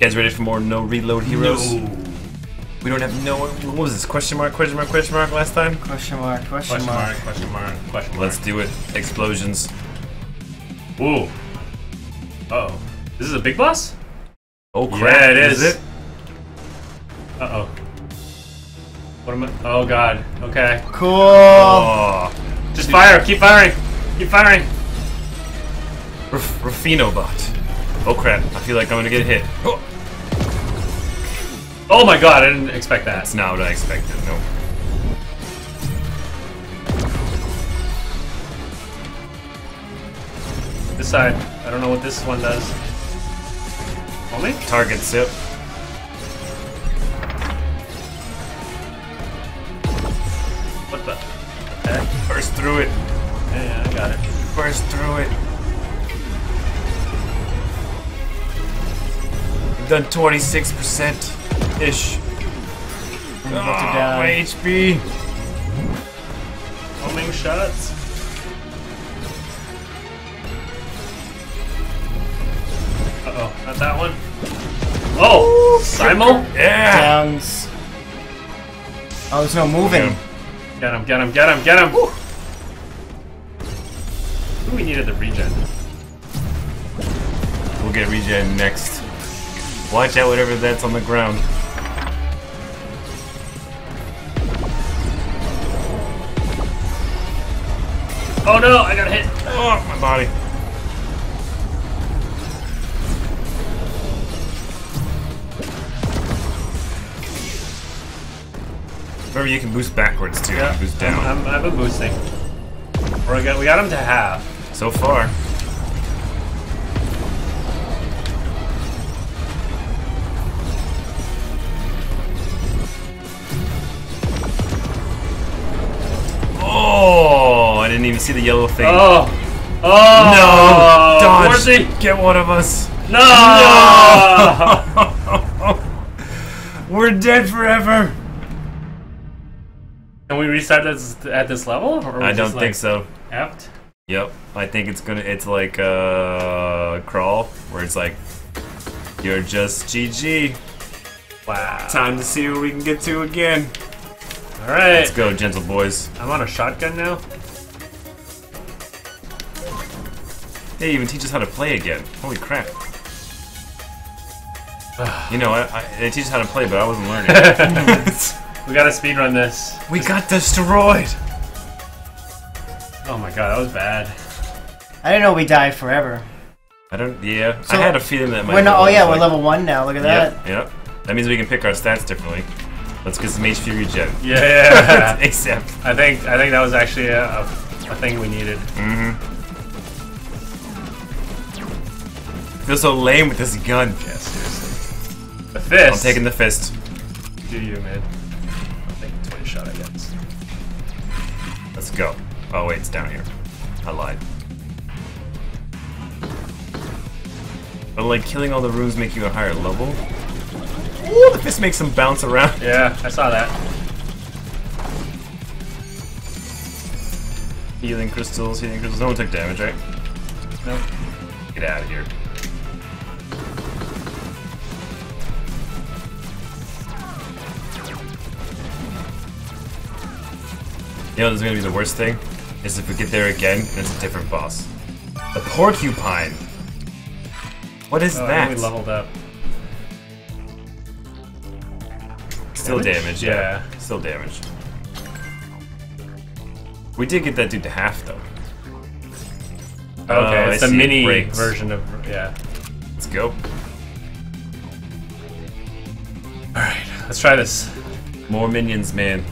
guys ready for more no reload heroes? No. We don't have no. What was this? Question mark? Question mark? Question mark? Last time? Question mark, question, Question mark. mark, question mark, question mark. Let's do it. Explosions. Ooh. Uh oh. This is a big boss? Oh crap! Yeah, it is. it? Uh oh. What am I? Oh god. Okay. Cool. Oh, Just fire. Keep firing. Keep firing. Raf- Rafino bot. Oh crap! I feel like I'm gonna get hit. Oh, Oh my god, I didn't expect that. that's not what I expected. No. This side. I don't know what this one does. Only? Target sip. What the? heck? Burst through it. Yeah, yeah, I got it. Burst through it. Done 26% ish. I'm about to Oh, die. my HP. Homing shots. Uh oh, not that one. Oh! Simul? Yeah. Downs. Oh, there's no moving. Get him, get him, get him, get him! Ooh, we needed the regen. We'll get regen next. Watch out, whatever that's on the ground. Oh no, I got hit! Oh, my body. Remember, you can boost backwards too. Yeah, boost down. I'm, I'm, I've been boosting. We're got, we got him to half. so far. Even see the yellow thing. Oh! Oh! no! Dodge! Morty! Get one of us! No! We're dead forever! Can we restart this at this level? Or I don't think like, so. Effed? Yep, I think it's gonna. It's like uh, crawl, where it's like you're just GG. Wow. Time to see what we can get to again. Alright. Let's go, gentle boys. I'm on a shotgun now. They even teach us how to play again. Holy crap! you know, I, I, they teach us how to play, but I wasn't learning. We gotta speedrun this. we got destroyed. Oh my god, that was bad. I didn't know we died forever. I don't. Yeah, So, I had a feeling that my. We're not. Oh yeah, was we're level one now. Look at that. Yep, yep. That means we can pick our stats differently. Let's get some HP regen. Yeah. Except. I think I think that was actually a, a, a thing we needed. Mm-hmm. Feel so lame with this gun. Yeah, seriously. The fist. I'm taking the fist. Do you, man? I'll take a 20 shot, I guess. Let's go. Oh wait, it's down here. I lied. But like killing all the rooms make you a higher level. Ooh, the fist makes them bounce around. Yeah, I saw that. Healing crystals, healing crystals. No one took damage, right? Nope. Get out of here. You know, this is gonna be the worst thing is if we get there again and it's a different boss. The porcupine. What is Oh, that? we leveled up. Still Damage? damage. Yeah. yeah. Still damage. We did get that dude to half though. Okay, Oh, it's I the see, it mini version of yeah. Let's go. All right, let's try this. More minions, man.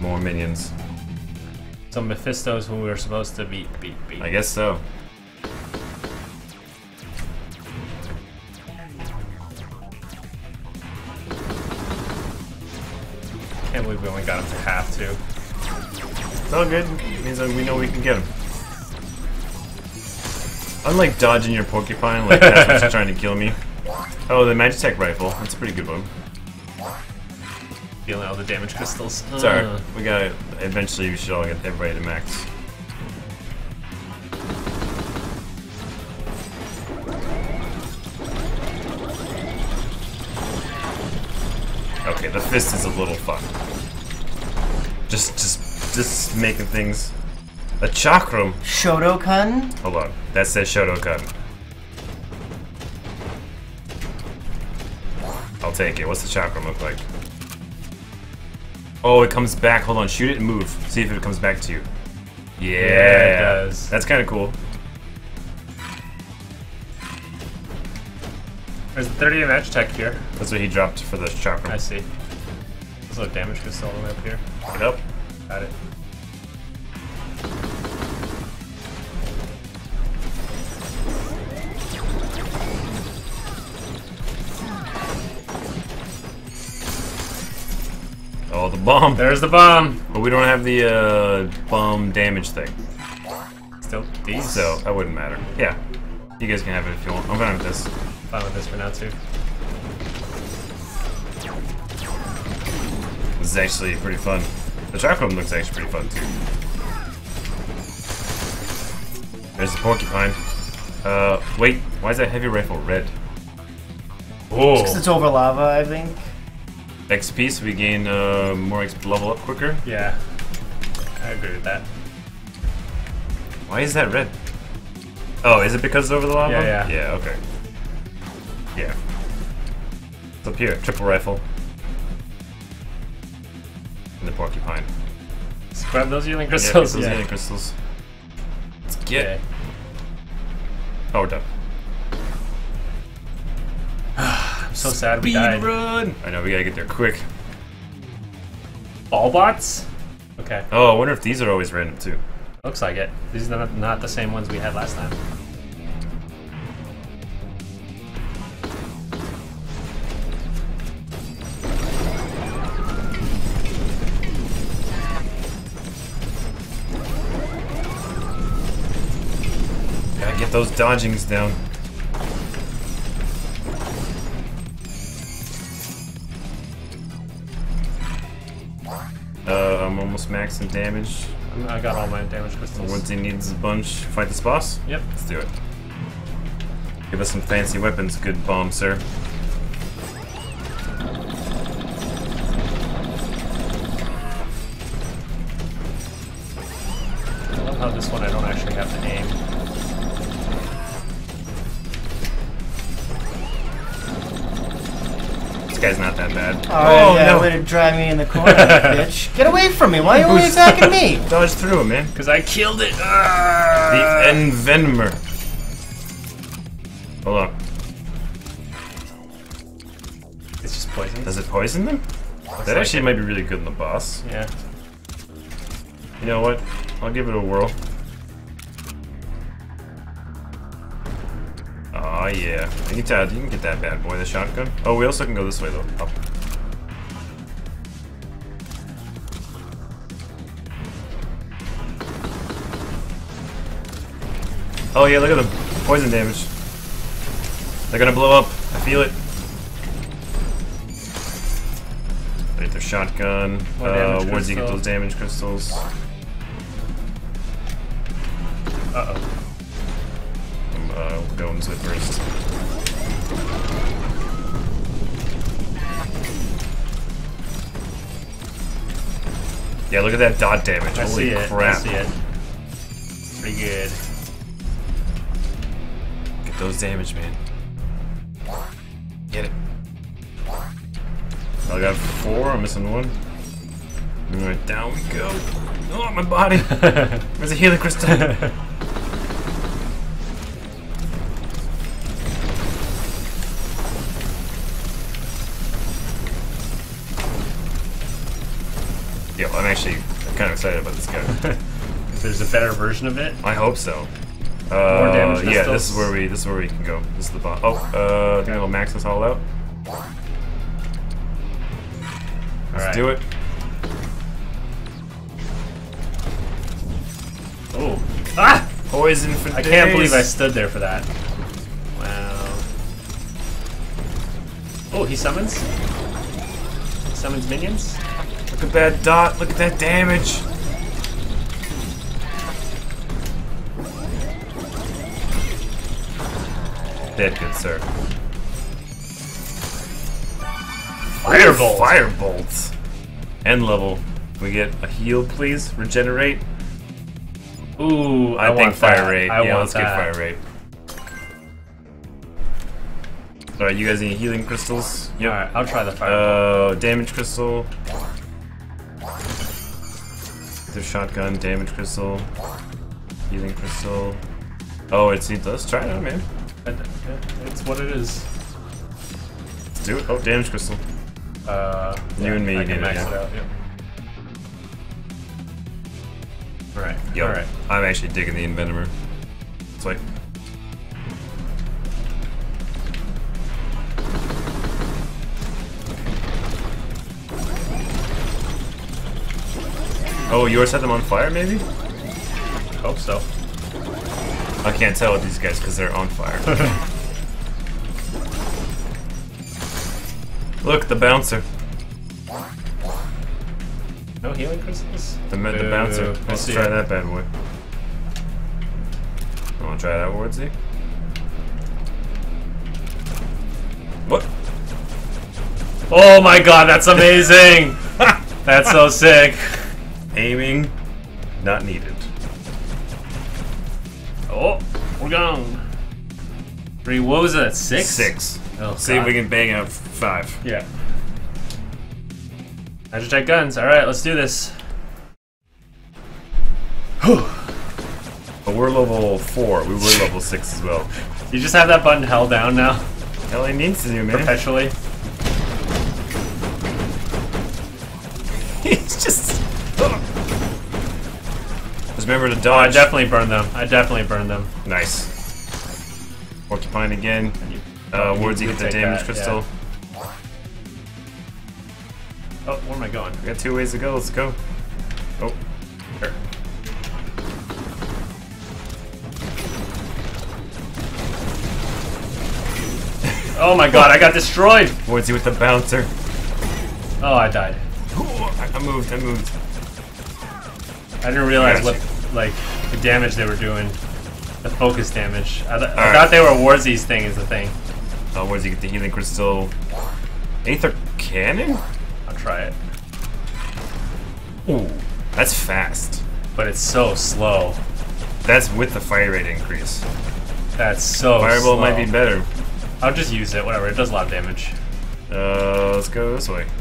More minions. So Mephisto's who we were supposed to beat, beat, beat. I guess so. Can't believe we only got him to half too. It's all good. It means that we know we can get him. Unlike dodging your porcupine, like that's what's trying to kill me. Oh, the Magitech rifle. That's a pretty good one. Feeling all the damage crystals. It's alright. Uh, We gotta. Eventually, we should all get everybody to max. Okay, the fist is a little fun. Just, just, just making things. A chakram. Shotokan? Hold on. That says Shotokan. I'll take it. What's the chakram look like? Oh, it comes back. Hold on. Shoot it and move. See if it comes back to you. Yeah. it does. That's kind of cool. There's the 30 match tech here. That's what he dropped for the chakram. I see. There's a damage crystal all the way up here. Up. Got it. The bomb. There's the bomb. But we don't have the uh, bomb damage thing. Still these. So, that wouldn't matter. Yeah. You guys can have it if you want. I'm fine with this. fine with this for now too. This is actually pretty fun. The chakram looks actually pretty fun too. There's the porcupine. Uh, wait, why is that heavy rifle red? Because Oh, it's over lava, I think. XP, so we gain uh, more XP level up quicker. Yeah. I agree with that. Why is that red? Oh, is it because it's over the lava? Yeah, yeah. Yeah, okay. Yeah. It's up here, triple rifle. And the porcupine. Let's grab those healing Yeah, crystals. those healing crystals. Let's get. Oh, we're done. So sad we Speed died. run! I know, we gotta get there quick. Ball bots? Okay. Oh, I wonder if these are always random too. Looks like it. These are not, not the same ones we had last time. Gotta get those dodgings down. Almost maxing damage. I'm- I got all my damage crystals. Once he needs a bunch, fight this boss? Yep. Let's do it. Give us some fancy weapons, good bomb, sir. I love how this one I don't actually have to aim. Guy's not that bad. Oh, yeah, no! way to drive me in the corner, bitch. Get away from me. Why are you always attacking me? Dodge through him, man. Because I killed it! The! Envenomer. Hold on. It's just poison. Does it poison them? That like actually it. might be really good in the boss. Yeah. You know what? I'll give it a whirl. Yeah. You can, tell, you can get that bad boy, the shotgun. Oh, we also can go this way, though. Up. Oh, yeah, look at the Poison damage. They're gonna blow up. I feel it. Right, their shotgun. More Uh, damage where'd you get those damage crystals? Uh-oh. Uh, going this way first. Yeah, look at that dot damage. I Holy see it. crap. I see it. Pretty good. Get those damage, man. Get it. I got four, I'm missing one. Alright, down we go. Oh, my body! There's a healing crystal! I'm actually kind of excited about this guy. If there's a better version of it. I hope so. Uh, damage yeah, this is where we this is where we can go. This is the boss. Oh, uh, I think I'll max this all out. Let's Alright. do it. Oh. Ah! Poison for I can't believe I stood there for that. Wow. Oh, he summons? He summons minions? Look at that dot. Look at that damage. Dead, good sir. Firebolt. Firebolt. End level. We get a heal, please. Regenerate. Ooh, I, I, think want fire that. rate. I yeah, want let's that. get fire rate. Alright, you guys need healing crystals? Yep. Alright, I'll try the fire. Uh, damage crystal. The shotgun, damage crystal, healing crystal. Oh, it's let's try it out, man. it's what it is. Let's do it. Oh, damage crystal. Uh, You yeah, and me I can it, max yeah. it out. Yep. Alright. Yo, Alright. I'm actually digging the Envenomer. It's like Oh, yours set them on fire, maybe? Hope so. I can't tell with these guys because they're on fire. Look, the bouncer. No healing crystals? The, the Boo. bouncer. Uh, I Let's try it. that bad boy. I want to try that, Wardzy. What? Oh my god, that's amazing! that's so sick. Aiming, not needed. Oh, we're gone. Three, what was that? Six? Six. Oh, See if we can bang out five. Yeah. Magitech guns. Alright, let's do this. But we're level four. We were level six as well. You just have that button held down now, Hell, he needs to do, man. perpetually. Just remember to Oh, I definitely burned them. I definitely burned them. Nice. Porcupine again. You- Uh, you could get the damage that, crystal. Oh, where am I going? We got two ways to go. Let's go. Oh, Here. Oh my god, I got destroyed! Wardzy with the bouncer. Oh, I died. I, moved. I moved. I didn't realize what, like, the damage they were doing. The focus damage. I, th- I Alright. thought they were Wardzy's thing is the thing. Uh, Wardzy get the healing crystal. Aether cannon. I'll try it. Ooh, that's fast. But it's so slow. That's with the fire rate increase. That's so Fireball slow. might be better. I'll just use it, whatever. It does a lot of damage. Uh, let's go this way.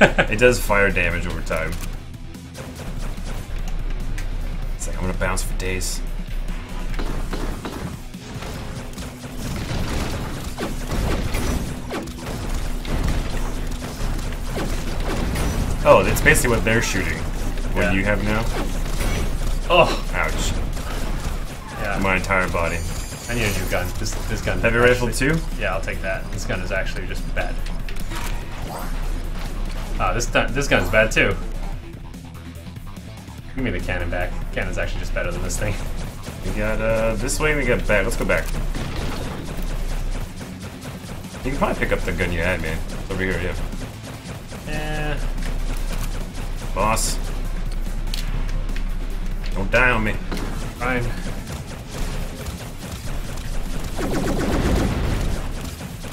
It does fire damage over time. I'm gonna bounce for days. Oh, it's basically what they're shooting. What Yeah. you have now? Oh, Ouch. yeah. My entire body. I need a new gun. This this gun. Heavy rifle too? Yeah, I'll take that. This gun is actually just bad. Ah, this gun, this gun's bad too. Give me the cannon back. Cannon's actually just better than this thing. We got uh this way. We got back. Let's go back. You can probably pick up the gun you had, man. It's over here, yeah. Eh, Boss. Don't die on me. fine.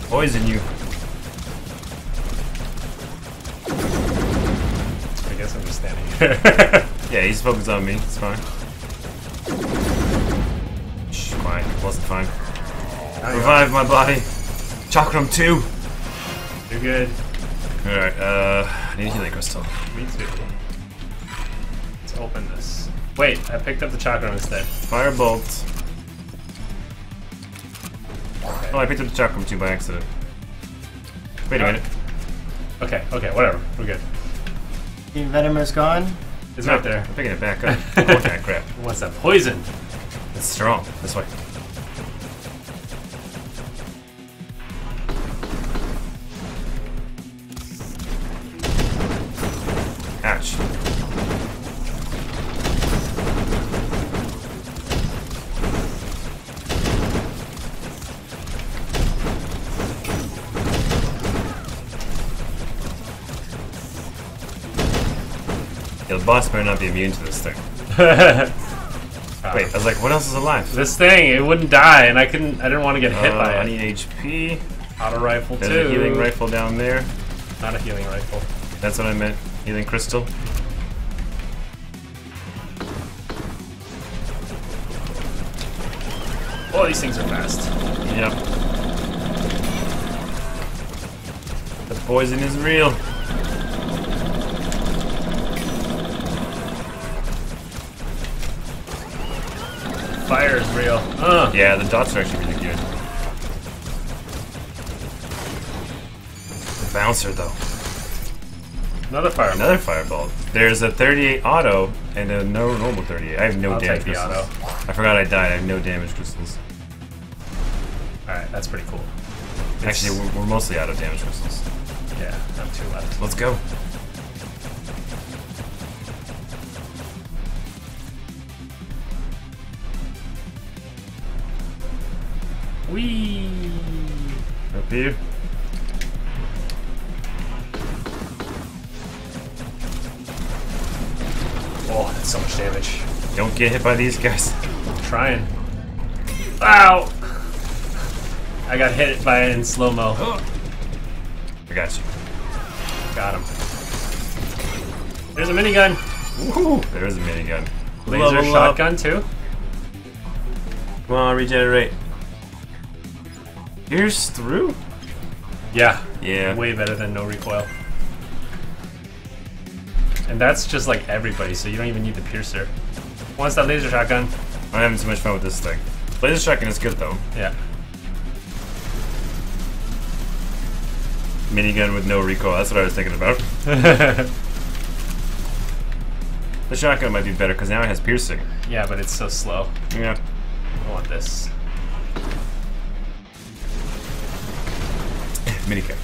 Poison you. I guess I'm just standing here. Yeah, he's focused on me. It's fine. Shh, quiet. Wasn't fine. Revive my body. Chakram 2. You're good. Alright, uh, I need a healing crystal. Me too. Let's open this. Wait, I picked up the chakra instead. Firebolt. Okay. Oh, I picked up the Chakram 2 by accident. Wait a Oh. minute. Okay, okay, whatever. We're good. The Venomer's gone. It's right there. I'm picking it back up. I want that crap. What's that? Poison. It's strong. This way. Boss better not be immune to this thing. Wait, I was like, what else is alive? This thing, it wouldn't die, and I couldn't. I didn't want to get hit Uh, by I it. need HP. Auto rifle There's too. a healing rifle down there. Not a healing rifle. That's what I meant. Healing crystal. Oh, these things are fast. Yep. The poison is real. Fire is real. Uh, Yeah, the dots are actually really good. The bouncer, though. another fireball. Another fireball. There's a 38 auto and a no normal 38. I have no I'll damage take the crystals. auto. I forgot I died. I have no damage crystals. Alright, that's pretty cool. Actually, we're, we're mostly out of damage crystals. Yeah, not two left. Let's go. Whee! Up here. Oh, that's so much damage. Don't get hit by these guys. I'm trying. Ow! I got hit by it in slow mo. I got you. Got him. There's a minigun. Woohoo! There's a minigun. Laser Level up. shotgun too. Come on, regenerate. Pierce through? Yeah. Yeah. Way better than no recoil. And that's just like everybody, so you don't even need the piercer. Once that laser shotgun. I'm having too much fun with this thing. Laser shotgun is good though. Yeah. Minigun with no recoil. That's what I was thinking about. The shotgun might be better because now it has piercing. yeah, but it's so slow. Yeah. I want this. Minigun.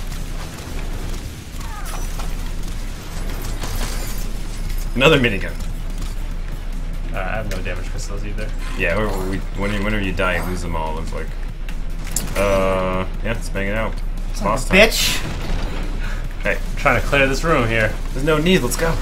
Another minigun. Uh, I have no damage crystals either. Yeah, or we, when you, whenever you die, you lose them all. It's like. Uh, yeah, let's bang it out. It's boss time. Bitch. Hey, I'm trying to clear this room here. there's no need. Let's go.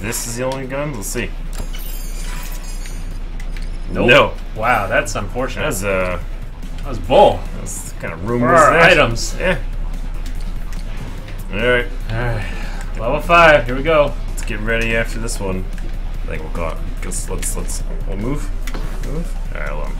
This is the only gun? Let's see. Nope. No. Wow, that's unfortunate. That's, uh, that was bull. that's kind of room Where was are our that? items? Yeah. Alright, Alright. Level 5, here we go. let's get ready after this one. I think we'll go. Let's, let's, let's, we'll move. Move? Alright, hold on.